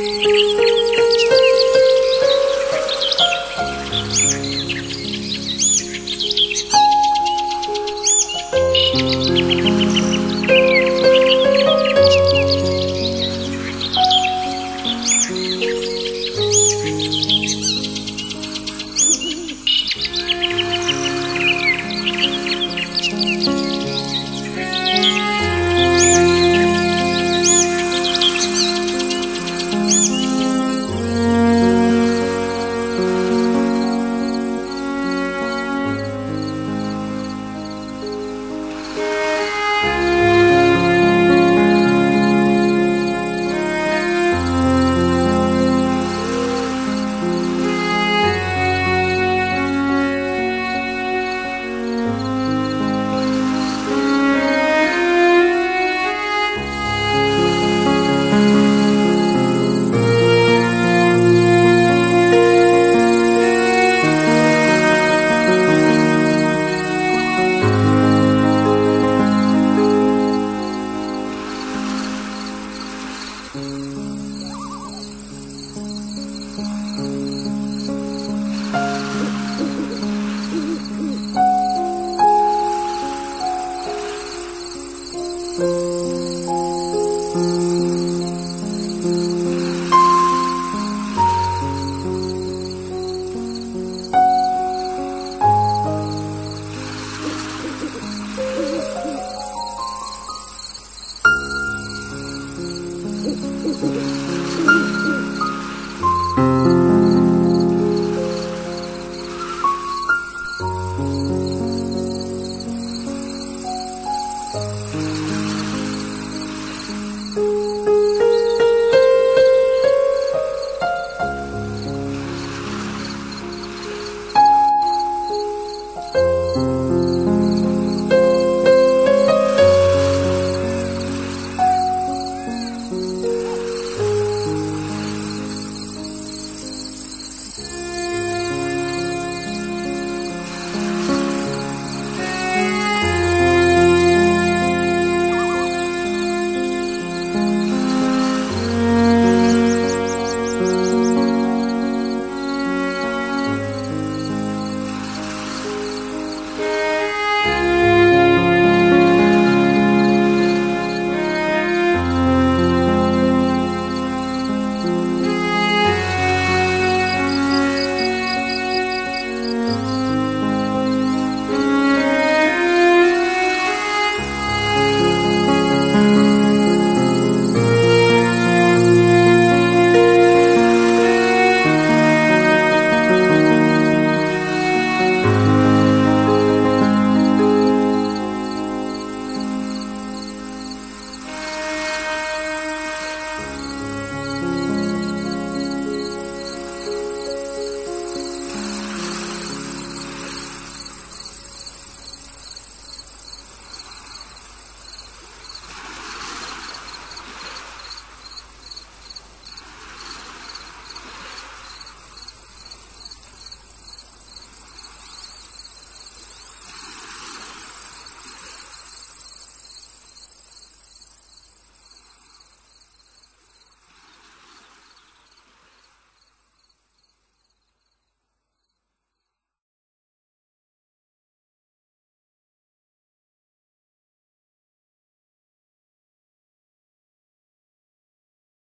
Música Yeah.